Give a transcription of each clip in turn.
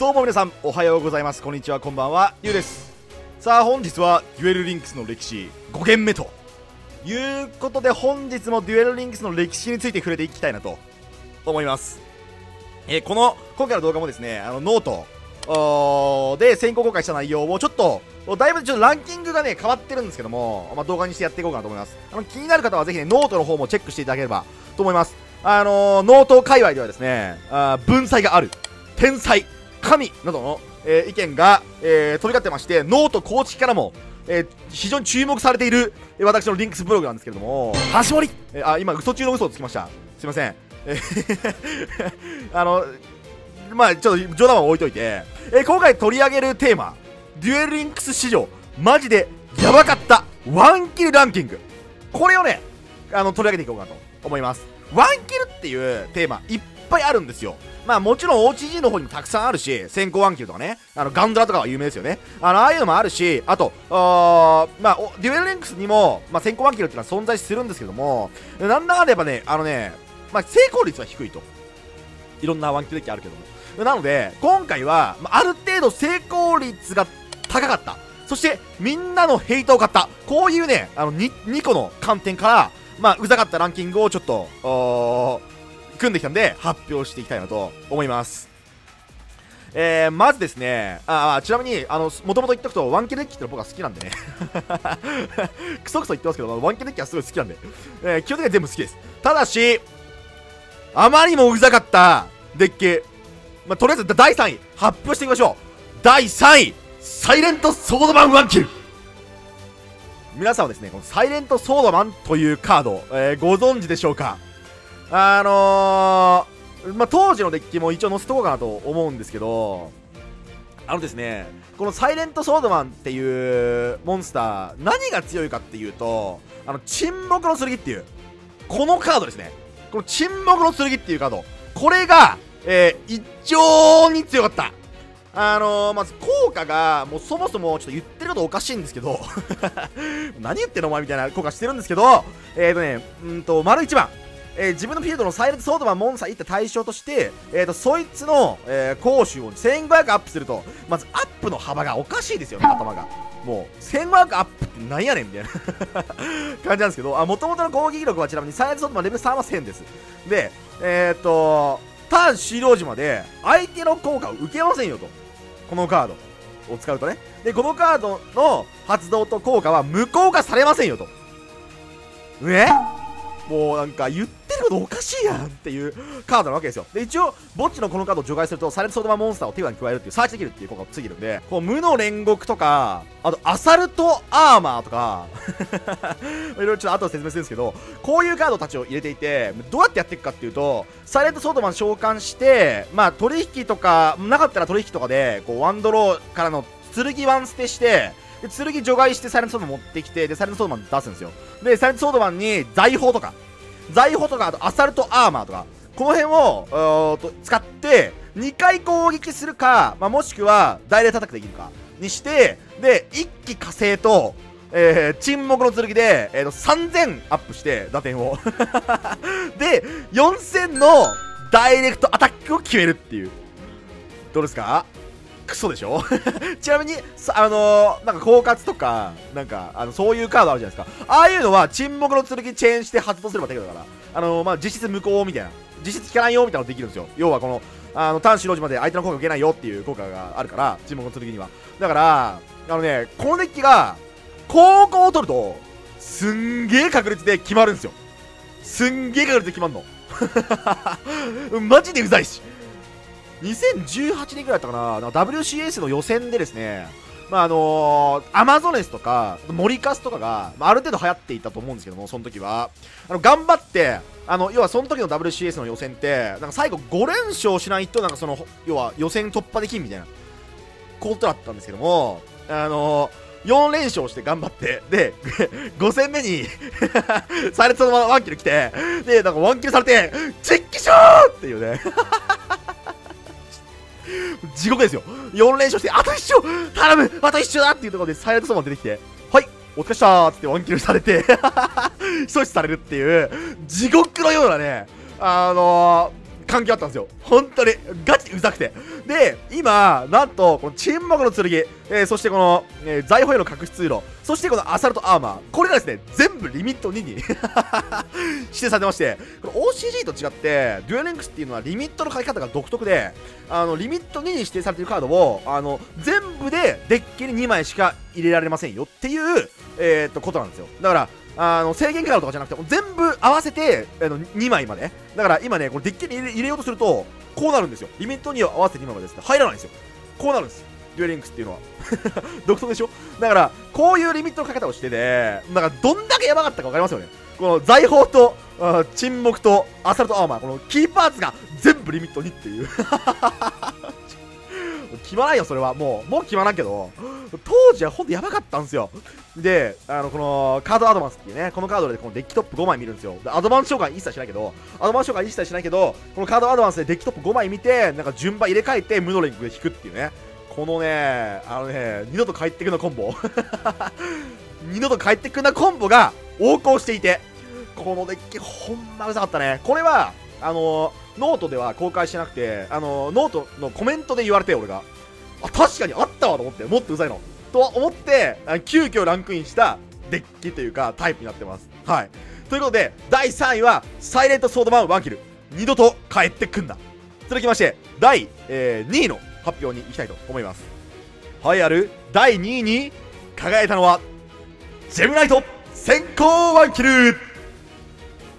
どうも皆さんおはようございます。こんにちはこんばんは。ゆうです。さあ本日はデュエルリンクスの歴史5限目ということで本日もデュエルリンクスの歴史について触れていきたいなと思います。えーこの今回の動画もですねあのノート。で先行公開した内容をちょっとだいぶちょっとランキングがね変わってるんですけども、まあ、動画にしてやっていこうかなと思います。あの気になる方はぜひねノートの方もチェックしていただければと思います。あのー、ノート界隈ではですねあ文才がある。天才。神などの、えー意見が、えー飛び交ってましてノート公式からも、えー非常に注目されている、えー私のリンクスブログなんですけれども。橋森、えーあ今嘘中の嘘をつきました。すいません。えー あのまあちょっと冗談は置いといて、えー今回取り上げるテーマデュエルリンクス史上マジでやばかったワンキルランキング。これをねあの取り上げていこうかなと思います。ワンキルっていうテーマいっぱいあるんですよ。まあもちろん OCG の方にもたくさんあるし先行ワンキルとかね。あのガンドラとかは有名ですよね。あのああいうのもあるしあとあまあデュエルリンクスにも、まあ、先行ワンキルっていうのは存在するんですけどもなんだかんだやっぱねあのねまあ成功率は低いと。いろんなワンキルデッキあるけども。なので今回は、まあ、ある程度成功率が高かった。そしてみんなのヘイトを買った。こういうねあの 2, 2個の観点からまあうざかったランキングをちょっと組んできたんで発表していきたいなと思いますえー、まずですね、ああちなみに、あの、もともと言っとくと、ワンキルデッキっての僕は好きなんでね。クソクソ言ってますけど、ワンキルデッキはすごい好きなんで、えー基本的には全部好きです。ただし、あまりにもうざかったデッキ、まあ、とりあえず第3位、発表していきましょう。第3位、サイレントソードマンワンキル。皆さんはですね、このサイレントソードマンというカード、えーご存知でしょうか？あのー、まあ、当時のデッキも一応載せとこうかなと思うんですけど、あのですね、このサイレントソードマンっていうモンスター、何が強いかっていうと、あの、沈黙の剣っていう、このカードですね。この沈黙の剣っていうカード、これが、えー、異常に強かった。あのー、まず効果が、もうそもそもちょっと言ってることおかしいんですけど、何言ってんのお前みたいな効果してるんですけど、えーとね、うんと、丸1番、えー自分のフィールドのサイレントソードマンモンスターいった対象として、えー、とそいつの、えー、攻守を1500アップするとまずアップの幅がおかしいですよね頭が。もう1500アップってなんやねんみたいな 感じなんですけどもともとの攻撃力はちなみにサイレントソードマンレベル3は1000です。でえっ、とターン終了時まで相手の効果を受けませんよと。このカードを使うとね。でこのカードの発動と効果は無効化されませんよと。え？もうなんか言ってることおかしいやんっていうカードなわけですよ。で一応墓地のこのカードを除外するとサイレントソードマンモンスターを手札に加えるっていうサーチできるっていう効果がついてるんでこう無の煉獄とかあとアサルトアーマーとか いろいろちょっと後で説明するんですけどこういうカードたちを入れていてどうやってやっていくかっていうとサイレントソードマン召喚してまあ取引とかなかったら取引とかでこうワンドローからの剣ワン捨てしてで剣除外してサイレントソードマン持ってきてでサイレントソードマン出すんですよ。でサイレントソードマンに財宝とか財宝とかあとアサルトアーマーとかこの辺をと使って2回攻撃するか、まあ、もしくは大霊叩くできるかにしてで一気火星と、えー沈黙の剣で、えーと3000アップして打点を。で4000のダイレクトアタックを決めるっていう。どうですか？クソでしょ？ちなみにあのー、なんか狡猾とかなんかあのそういうカードあるじゃないですか。ああいうのは沈黙の剣チェーンして発動すればできるから。あのー、まあ実質無効みたいな。実質効かないよみたいなのできるんですよ。要はこのあの単四郎時まで相手の効果受けないよっていう効果があるから沈黙の剣には。だからあのねこのデッキが高校を取るとすんげえ確率で決まるんですよ。すんげえ確率で決まるの。マジでうざいし2018年ぐらいだったかな。なんか WCS の予選でですねまああのーアマゾネスとかモリカスとかが、まあ、ある程度流行っていたと思うんですけどもその時は。あの頑張ってあの要はその時の WCS の予選ってなんか最後5連勝しないとなんかその要は予選突破できんみたいなことだったんですけどもあのー4連勝して頑張って、で、5戦目にサイレントのワンキル来て、で、なんかワンキルされて、チェッキショーっていうね、地獄ですよ。4連勝して、あと一勝頼むあと一勝だっていうところでサイレントソマン出てきて、はいお疲れしたーっつってワンキルされて 阻止されるっていう地獄のようなねあのー、環境あったんですよ。本当にガチうざくて。で今なんとこの沈黙の剣、えー、そしてこの、えー、財宝への隠し通路そしてこのアサルトアーマーこれがですね全部リミット2に 指定されてましてこの OCG と違ってデュエルリンクスっていうのはリミットの書き方が独特であのリミット2に指定されているカードをあの全部でデッキに2枚しか入れられませんよっていう、えー、っとことなんですよ。だからあの制限カードとかじゃなくて全部合わせてあの2枚まで。だから今ねこれデッキに入れようとするとこうなるんですよ。リミットに合わせて2枚までです。入らないんですよ。こうなるんです。デュエリンクスっていうのは。独特でしょ？だからこういうリミットの書き方をしててだかどんだけやばかったか分かりますよね。この財宝と沈黙とアサルトアーマーこのキーパーツが全部リミット2っていう。決まらんよそれは。もうもう決まらんけど当時はほんとやばかったんですよ。であのこのカードアドバンスっていうねこのカードでこのデッキトップ5枚見るんですよ。アドバンス召喚一切しないけどアドバンス召喚一切しないけどこのカードアドバンスでデッキトップ5枚見てなんか順番入れ替えてムノレンクで引くっていうね。このねあのね二度と帰ってくなコンボ。二度と帰ってくなコンボが横行していてこのデッキほんまうざかったね。これはあのノートでは公開してなくてあのノートのコメントで言われて俺が。あ確かにあったわと思ってもっとうざいの。とは思って急遽ランクインしたデッキというかタイプになってます。はい。ということで第3位はサイレントソードマン1キル。二度と帰ってくんな。続きまして第、えー、2位の発表に行きたいと思います。はいある第2位に輝いたのはジェムナイト先行ワンキル。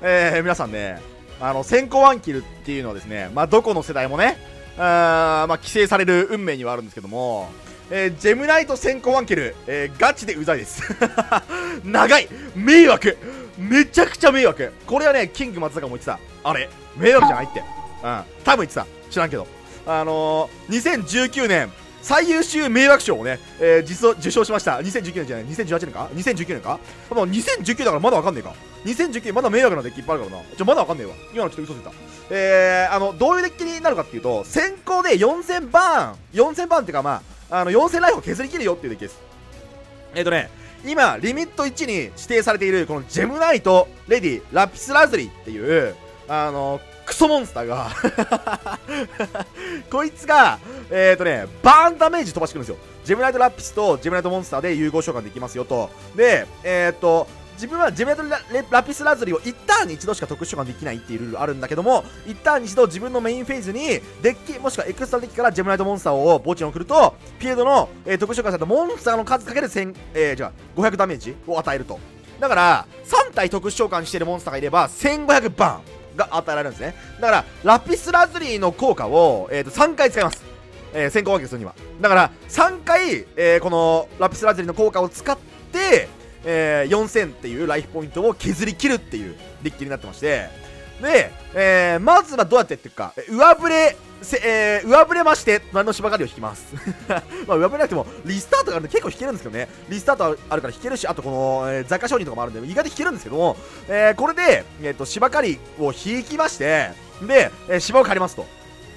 えー、皆さんねあの先行ワンキルっていうのはですねまあどこの世代もねあまあ規制される運命にはあるんですけどもえー、ジェムナイト先行ワンキル、えー、ガチでうざいです。長い迷惑めちゃくちゃ迷惑。これはねキング松坂も言ってた。あれ迷惑じゃないって。うん多分言ってた。知らんけど。あのー、2019年最優秀迷惑賞をね、えー、実受賞しました。2019年じゃない、2018年か ?2019 年か？もう2019だからまだわかんねえか。2019まだ迷惑なデッキいっぱいあるからな。ちょ、まだわかんねえわ。今のちょっと嘘ついた。えー、あの、どういうデッキになるかっていうと、先行で4000バーン、4000バーンっていうかまあ、あの、4000ライフを削り切るよっていうデッキです。えっ、ー、とね、今、リミット1に指定されている、このジェムナイト、レディ、ラピスラズリっていう、あの、クソモンスターが こいつが、えっ、ー、とね、バーンダメージ飛ばしてくるんですよ。ジェムナイトラピスとジェムナイトモンスターで融合召喚できますよと。で、えっ、ー、と、自分はジェムナイトラピスラズリを1ターンに1度しか特殊召喚できないっていうルールあるんだけども、1ターンに1度自分のメインフェーズにデッキもしくはエクストラデッキからジェムナイトモンスターを墓地に送ると、ピエドの、えー、特殊召喚されたモンスターの数かける1000、えー、じゃあ500ダメージを与えると。だから、3体特殊召喚しているモンスターがいれば、1500バン。が与えられるんですねだからラピスラズリーの効果を、えー、と3回使います、えー、先行分けするにはだから3回、えー、このラピスラズリの効果を使って、えー、4000っていうライフポイントを削り切るっていうデッキになってましてで、えー、まずはどうやってっていうか上振れせ、えー、上振れまして、何の芝刈りを引きます。まあ、上振れなくても、リスタートがあるんで結構引けるんですけどね。リスタートあるから引けるし、あとこの、えー、雑貨商人とかもあるんで、意外と引けるんですけども、えー、これで、えっ、ー、と、芝刈りを引きまして、で、えー、芝を刈りますと。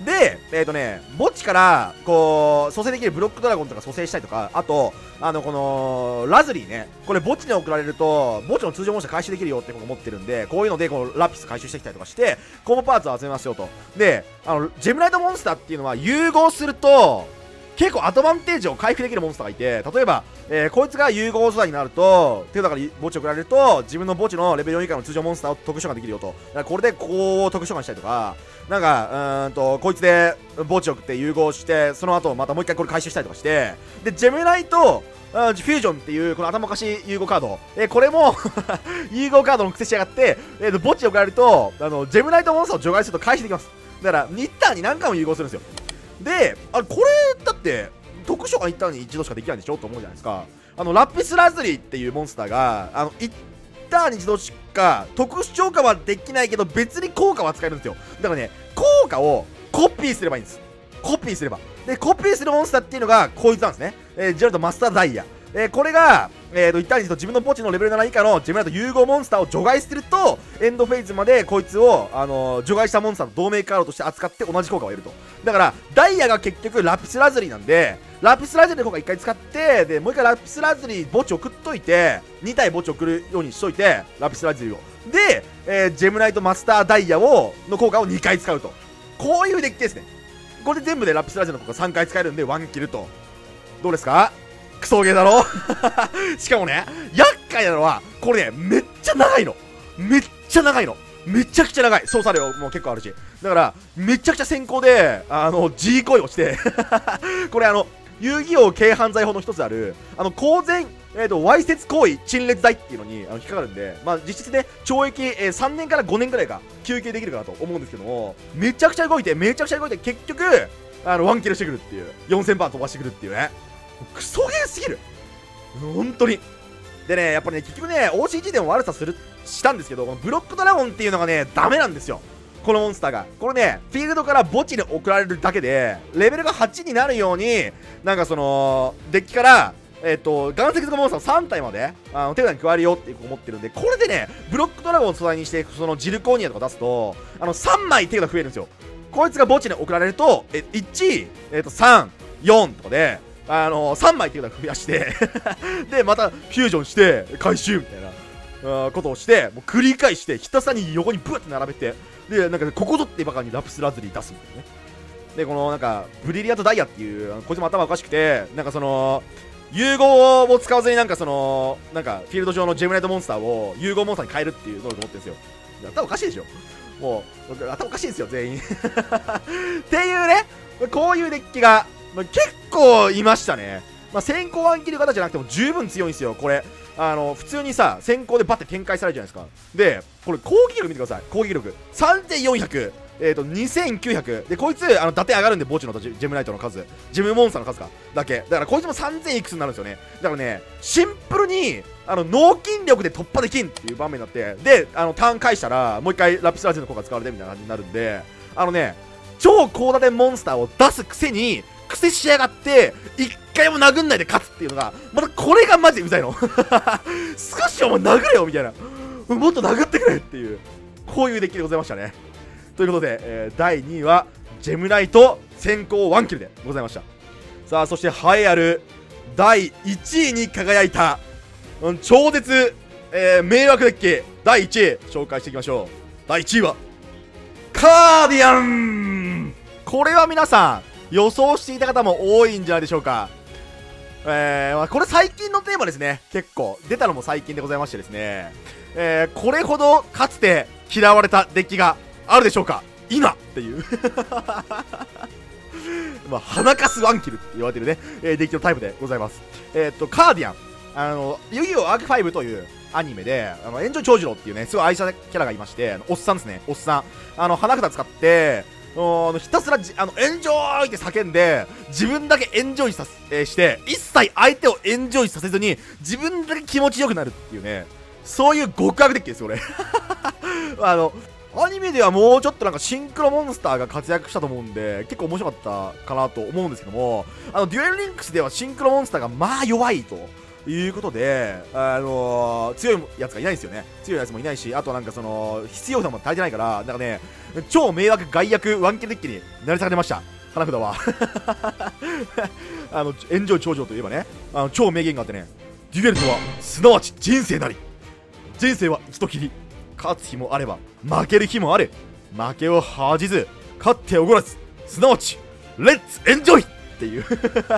で、えっ、ー、とね、墓地から、こう、蘇生できるブロックドラゴンとか蘇生したりとか、あと、あの、この、ラズリーね、これ墓地に送られると、墓地の通常モンスター回収できるよってこと思ってるんで、こういうので、このラピス回収してきたりとかして、コンボパーツを集めますよと。で、あの、ジェムライトモンスターっていうのは融合すると、結構アドバンテージを回復できるモンスターがいて、例えば、えー、こいつが融合素材になると、手だから墓地を送られると、自分の墓地のレベル4以下の通常モンスターを特殊召喚できるよと。だからこれでこう特殊召喚したりとか、なんか、うんと、こいつで墓地を送って融合して、その後またもう一回これ回収したりとかして、で、ジェムナイト、フュージョンっていうこの頭おかしい融合カード、えー、これも 融合カードの癖しやがって、えーと、墓地を送られるとあのジェムナイトモンスターを除外すると回収できます。だからニッターに何回も融合するんですよ。であこれだって特殊が1ターンに一度しかできないんでしょ？と思うじゃないですか。あのラピスラズリっていうモンスターがあの1ターンに一度しか特殊召喚はできないけど別に効果は使えるんですよ。だからね効果をコピーすればいいんです。コピーすれば。でコピーするモンスターっていうのがこいつなんですね、えー、ジェルトマスターダイヤ。えー、これが、えーと、1対1と自分の墓地のレベル7以下の自分らと融合モンスターを除外するとエンドフェイズまでこいつを、あのー、除外したモンスターの同盟カードとして扱って同じ効果を得ると。だからダイヤが結局ラピスラズリなんでラピスラズリの効果1回使ってでもう1回ラピスラズリ墓地送っといて2体墓地送るようにしといてラピスラズリを。で、えー、ジェムナイトマスターダイヤをの効果を2回使うと。こういうデッキですね。これで全部でラピスラジオの子が3回使えるんでワンキルと。どうですか？クソゲーだろ？しかもね厄介なのはこれねめっちゃ長いの。めっちゃ長いの。めちゃくちゃ長い。操作量も結構あるし。だからめちゃくちゃ先行であの G 恋をして。これあの遊戯王軽犯罪法の一つあるあの公然えーと、わいせつ行為陳列罪っていうのにあの引っかかるんで、まあ、実質ね懲役、えー、3年から5年ぐらいが求刑できるかなと思うんですけどもめちゃくちゃ動いてめちゃくちゃ動いて結局あのワンキルしてくるっていう。4000番飛ばしてくるっていうね。クソゲーすぎる。本当に。でねやっぱね結局ね OCG でも悪さするしたんですけどこのブロックドラゴンっていうのがねダメなんですよ。このモンスターが。これねフィールドから墓地に送られるだけでレベルが8になるようになんかそのデッキからえっ、ー、と、岩石のモンスターを3体まであの手札に加えるよって思ってるんで、これでね、ブロックドラゴンを素材にして、そのジルコーニアとか出すと、あの、3枚手札増えるんですよ。こいつが墓地に送られると、え、1、えっ、ー、と、3、4とかで、あの3枚手札増やして で、またフュージョンして、回収みたいな、ことをして、もう繰り返して、ひたすらに横にブーって並べて、で、なんか、ここぞってバカにラプスラズリー出すみたいなね。で、このなんか、ブリリアントダイヤっていう、こいつも頭おかしくて、なんかその、融合を使わずになんかそのなんかフィールド上のジェムライトモンスターを融合モンスターに変えるっていう能力持ってるんですよ。頭おかしいでしょ。もう頭おかしいですよ全員。っていうねこういうデッキが、まあ、結構いましたね。まあ、先行ワンキル型じゃなくても十分強いんですよこれ。あの普通にさ先行でバッて展開されるじゃないですか。でこれ攻撃力見てください。攻撃力。3400えーと、2900でこいつあの伊達上がるんで墓地のジェムライトの数。ジェムモンスターの数か。だけ。だからこいつも3000いくつになるんですよね。だからねシンプルにあの脳筋力で突破できんっていう場面になってであのターン返したらもう一回ラピスラジの効果使われてみたいな感じになるんであのね超高打点モンスターを出すくせに癖しやがって一回も殴んないで勝つっていうのがまたこれがマジでうざいの。少しお前殴れよみたいな。もっと殴ってくれっていう。こういうデッキでございましたね。ということで、えー、第2位はジェムナイト先行ワンキルでございました。さあそして栄えある第1位に輝いた、うん、超絶、えー、迷惑デッキ第1位紹介していきましょう。第1位はカーディアン。これは皆さん予想していた方も多いんじゃないでしょうか。えー、まあ、これ最近のテーマですね。結構出たのも最近でございましてですね。えー、これほどかつて嫌われたデッキがあるでしょうか。いなっていう。まあ、花カスワンキルって言われてるね、えー、デッキのタイプでございます。えー、っと、カーディアン。あの、遊戯王アーク5というアニメで、あの、エンジョイ長次郎っていうね、すごい愛されキャラがいまして、おっさんですね、おっさん。あの、花札使って、あのひたすらあのエンジョイって叫んで自分だけエンジョイさ、えー、して一切相手をエンジョイさせずに自分だけ気持ちよくなるっていうね。そういう極悪デッキですよ俺。あのアニメではもうちょっとなんかシンクロモンスターが活躍したと思うんで結構面白かったかなと思うんですけどもあのデュエルリンクスではシンクロモンスターがまあ弱いと。いうことで、あのー、強いやつがいないんですよね。強いやつもいないしあとなんかその必要さも足りてないからなんかね超迷惑外役ワンケデッキになり下がりました。花札は。あの炎上頂上といえばねあの超名言があってねデュエルとはすなわち人生なり。人生は一度きり。勝つ日もあれば負ける日もある負けを恥じず勝っておごらずすなわちレッツエンジョイっていう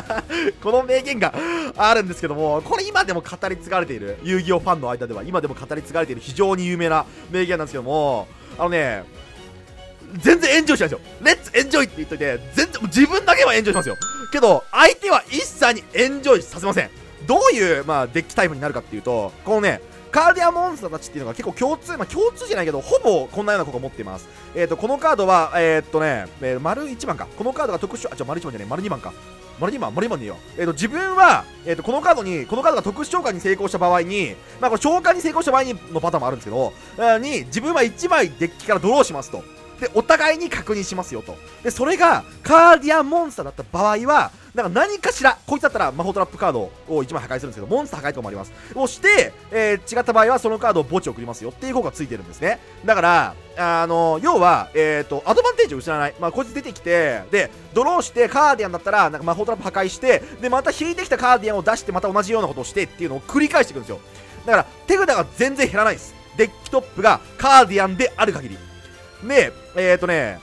この名言があるんですけどもこれ今でも語り継がれている遊戯王ファンの間では今でも語り継がれている非常に有名な名言なんですけどもあのね全然エンジョイしないですよ。レッツエンジョイって言っといて、全然、自分だけはエンジョイしますよ。けど、相手は一切にエンジョイさせません。どういう、まあ、デッキタイプになるかっていうと、このね、カーディアモンスターたちっていうのが結構共通、まあ、共通じゃないけど、ほぼこんなような子が持っています。えっ、ー、と、このカードは、えー、っとね、えー、丸1番か。このカードが特殊、あ、じゃ丸1番じゃない、丸2番か。丸2番、丸2番でいいよ。えっ、と、自分は、えっ、と、このカードに、このカードが特殊召喚に成功した場合に、まあ、これ召喚に成功した場合にのパターンもあるんですけど、えに、自分は1枚デッキからドローしますと。で、お互いに確認しますよと。で、それが、カーディアンモンスターだった場合は、なんか何かしら、こいつだったら魔法トラップカードを1枚破壊するんですけど、モンスター破壊とかもあります。をして、えー、違った場合はそのカードを墓地送りますよっていう効果がついてるんですね。だから、あの、要は、えっ、ー、と、アドバンテージを失わない。まあ、こいつ出てきて、で、ドローしてカーディアンだったら、なんか魔法トラップ破壊して、で、また引いてきたカーディアンを出して、また同じようなことをしてっていうのを繰り返していくんですよ。だから、手札が全然減らないです。デッキトップがカーディアンである限り。で、えっ、ー、とね、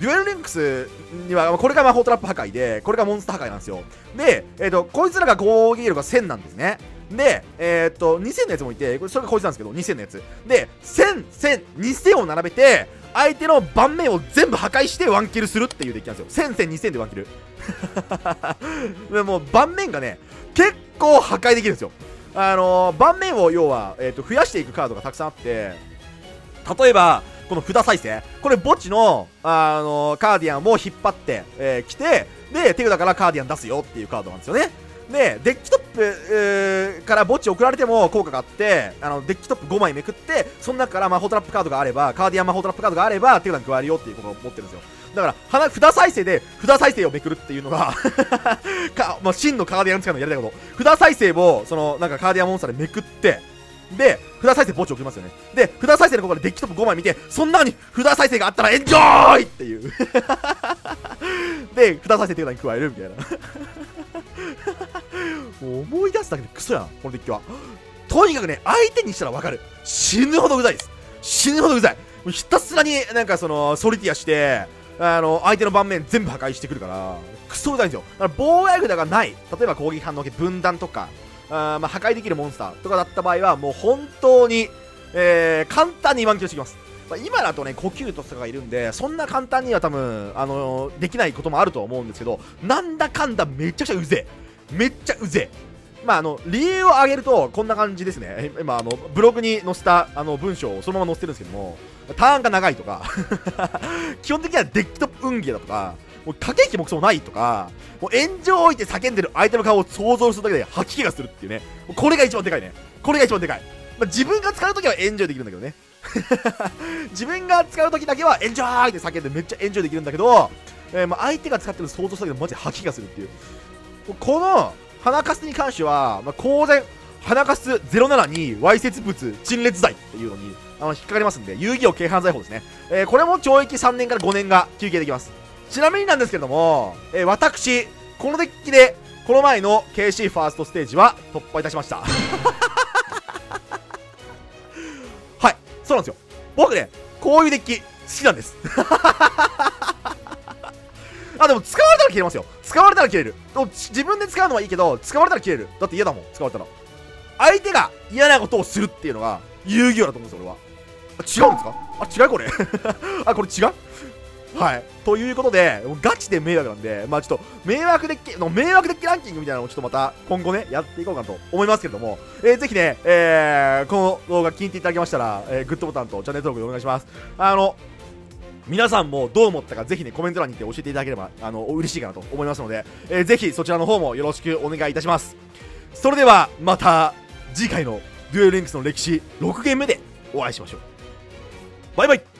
デュエルリンクスにはこれが魔法トラップ破壊でこれがモンスター破壊なんですよで、えーと、こいつらが攻撃力が1000なんですねで、えっ、と、2000のやつもいて、それがこいつなんですけど、2000のやつ。で、1000、1000、2000を並べて、相手の盤面を全部破壊してワンキルするっていうデッキなんですよ。1000、1000、2000でワンキル。でも盤面がね、結構破壊できるんですよ。あのー、盤面を要は、えーと、増やしていくカードがたくさんあって、例えば、この札再生。これ墓地の、あのー、カーディアンを引っ張って、えー、来て、で、手札からカーディアン出すよっていうカードなんですよね。で、デッキトップ、えー、から墓地送られても効果があって、あの、デッキトップ5枚めくって、その中から魔法トラップカードがあれば、カーディアン魔法トラップカードがあれば、手札に加えるよっていうことを持ってるんですよ。だから、花、札再生で、札再生をめくるっていうのが か、まあ、真のカーディアン使うのやりたいこと。札再生を、その、なんかカーディアンモンスターでめくって、で、札再生墓地送りますよね。で、札再生のここでデッキトップ5枚見て、その中に札再生があったらエンジョーイっていうで、札再生手札に加えるみたいな思い出すだけでクソやん、このデッキは。とにかくね、相手にしたらわかる。死ぬほどうざいです。死ぬほどうざい。ひたすらになんかその、ソリティアして、あの、相手の盤面全部破壊してくるから、クソうざいんですよ。だから防衛札がない、例えば攻撃反応系分断とか、あまあ、破壊できるモンスターとかだった場合は、もう本当に、えー、簡単にワンキルしてきます。まあ、今だとね、呼吸とかがいるんで、そんな簡単には多分、あのー、できないこともあると思うんですけど、なんだかんだめちゃくちゃうぜ。めっちゃうぜ。まあ、あの理由を挙げるとこんな感じですね今あのブログに載せたあの文章をそのまま載せてるんですけどもターンが長いとか 基本的にはデッキトップ運ゲーだとかもう駆け引きもクソもないとかもう炎上を置いて叫んでる相手の顔を想像するだけで吐き気がするっていうね。これが一番でかいね。これが一番でかい、まあ、自分が使うときはエンジョイできるんだけどね。自分が使うときだけはエンジョイって叫んでめっちゃエンジョイできるんだけど、えー、まあ相手が使ってる想像しただけでマジで吐き気がするっていう。この花かすに関しては、まあ、当然、花かす07にわいせつ物陳列罪っていうのにあの引っかかりますんで、遊戯王軽犯罪法ですね。えー、これも懲役3年から5年が休憩できます。ちなみになんですけども、えー、私、このデッキで、この前の KC ファーストステージは突破いたしました。はい、そうなんですよ。僕ね、こういうデッキ好きなんです。あ、でも使われたら切れますよ。使われたら切れる。自分で使うのはいいけど、使われたら切れる。だって嫌だもん、使われたら。相手が嫌なことをするっていうのが遊戯王だと思うんですよ、俺は。あ違うんですか？あ、違うこれ あ、これ違う？はい。ということで、ガチで迷惑なんで、まあちょっと、迷惑デッキ、の迷惑デッキランキングみたいなのをちょっとまた、今後ね、やっていこうかなと思いますけれども、えー、ぜひね、えー、この動画気に入っていただけましたら、えー、グッドボタンとチャンネル登録お願いします。あの、皆さんもどう思ったかぜひねコメント欄にて教えていただければあの嬉しいかなと思いますので、えー、ぜひそちらの方もよろしくお願いいたしますそれではまた次回のデュエルリンクスの歴史6ゲーム目でお会いしましょうバイバイ